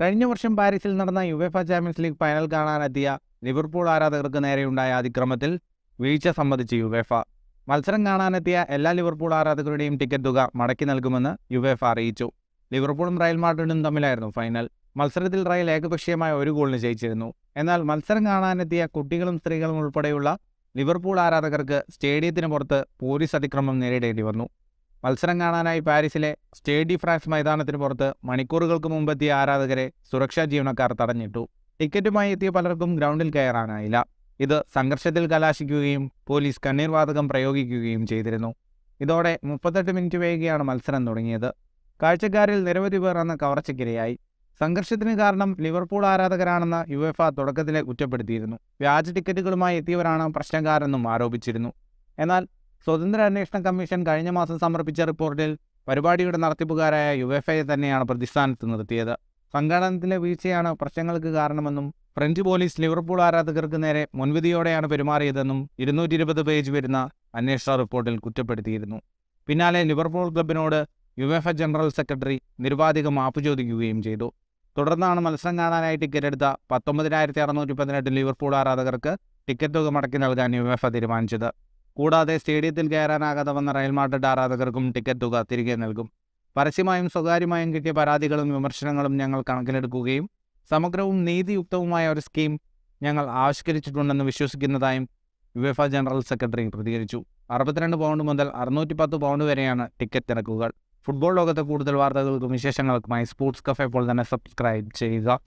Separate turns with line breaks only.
കഴിഞ്ഞ വർഷം പാരീസിൽ നടന്ന യുവേഫ ചാമ്പ്യൻസ് ലീഗ് ഫൈനൽ കാണാനെത്തിയ ലിവർപൂൾ ആരാധകർക്ക് നേരെയുണ്ടായ അതിക്രമത്തിൽ വീഴ്ച സമ്മതിച്ച് യുവേഫ. മത്സരം കാണാനെത്തിയ എല്ലാ ലിവർപൂൾ ആരാധകരുടെയും ടിക്കറ്റ് തുക മടക്കി നൽകുമെന്ന് യുവേഫ അറിയിച്ചു. ലിവർപൂളും റയൽ മാഡ്രിഡും തമ്മിലായിരുന്നു ഫൈനൽ മത്സരത്തിൽ റയൽ ഏകപക്ഷീയമായ ഒരു ഗോളിന് ജയിച്ചിരുന്നു. എന്നാൽ മത്സരം കാണാനെത്തിയ കുട്ടികളും സ്ത്രീകളും ഉൾപ്പെടെയുള്ള ലിവർപൂൾ ആരാധകർക്ക് സ്റ്റേഡിയത്തിന് പുറത്ത് പോലീസ് അതിക്രമം നേരിടേണ്ടി വന്നു. മത്സരം കാണാനായി പാരീസിലെ സ്റ്റേഡി ഫ്രാൻസ് മൈതാനത്തിന് പുറത്ത് മണിക്കൂറുകൾക്ക് മുമ്പെത്തിയ ആരാധകരെ സുരക്ഷാ ജീവനക്കാർ തടഞ്ഞിട്ടു. ടിക്കറ്റുമായി എത്തിയ പലർക്കും ഗ്രൗണ്ടിൽ കയറാനായില്ല. ഇത് സംഘർഷത്തിൽ കലാശിക്കുകയും പോലീസ് കണ്ണീർ വാതകം പ്രയോഗിക്കുകയും ചെയ്തിരുന്നു. ഇതോടെ മുപ്പത്തെട്ട് മിനിറ്റ് വൈകിയാണ് മത്സരം തുടങ്ങിയത്. കാഴ്ചക്കാരിൽ നിരവധി പേർ അന്ന് കവർച്ചയ്ക്കിരയായി. സംഘർഷത്തിന് കാരണം ലിവർപൂൾ ആരാധകരാണെന്ന് യുഎഫ തുടക്കത്തിലെ കുറ്റപ്പെടുത്തിയിരുന്നു. വ്യാജ ടിക്കറ്റുകളുമായി എത്തിയവരാണ് പ്രശ്നക്കാരെന്നും ആരോപിച്ചിരുന്നു. എന്നാൽ സ്വതന്ത്ര അന്വേഷണ കമ്മീഷൻ കഴിഞ്ഞ മാസം സമർപ്പിച്ച റിപ്പോർട്ടിൽ പരിപാടിയുടെ നടത്തിപ്പുകാരായ യു എഫ് ഐ തന്നെയാണ് പ്രതിസ്ഥാനത്ത് നിർത്തിയത്. സംഘടനത്തിലെ വീഴ്ചയാണ് പ്രശ്നങ്ങൾക്ക് കാരണമെന്നും ഫ്രഞ്ച് പോലീസ് ലിവർപൂൾ ആരാധകർക്ക് നേരെ മുൻവിധിയോടെയാണ് പെരുമാറിയതെന്നും ഇരുന്നൂറ്റി ഇരുപത് പേജ് വരുന്ന അന്വേഷണ റിപ്പോർട്ടിൽ കുറ്റപ്പെടുത്തിയിരുന്നു. പിന്നാലെ ലിവർപൂൾ ക്ലബിനോട് യു എഫ് ജനറൽ സെക്രട്ടറി നിരുപാധികം മാപ്പ് ചോദിക്കുകയും ചെയ്തു. തുടർന്നാണ് മത്സരം കാണാനായി ടിക്കറ്റ് എടുത്ത പത്തൊമ്പതിനായിരത്തി അറുന്നൂറ്റി പതിനെട്ട് ലിവർപൂൾ ആരാധകർക്ക് ടിക്കറ്റ് തുക മടക്കി നൽകാൻ യു എഫ് തീരുമാനിച്ചത്. കൂടാതെ സ്റ്റേഡിയത്തിൽ കയറാനാകാതെ വന്ന റയൽ മാഡ്രിഡ് ആരാധകർക്കും ടിക്കറ്റ് തുക തിരികെ നൽകും. പരസ്യമായും സ്വകാര്യമായും കിട്ടിയ പരാതികളും വിമർശനങ്ങളും ഞങ്ങൾ കണക്കിലെടുക്കുകയും സമഗ്രവും നീതിയുക്തവുമായ ഒരു സ്കീം ഞങ്ങൾ ആവിഷ്കരിച്ചിട്ടുണ്ടെന്ന് വിശ്വസിക്കുന്നതായും യുഎഫ ജനറൽ സെക്രട്ടറി പ്രതികരിച്ചു. അറുപത്തിരണ്ട് പൗണ്ട് മുതൽ അറുന്നൂറ്റി പത്ത് പൗണ്ട് വരെയാണ് ടിക്കറ്റ് നിരക്കുകൾ ഫുട്ബോൾ ലോകത്തെ കൂടുതൽ വാർത്തകൾക്കും വിശേഷങ്ങൾക്കുമായി സ്പോർട്സ് കഫേ ഇപ്പോൾ തന്നെ സബ്സ്ക്രൈബ് ചെയ്യുക.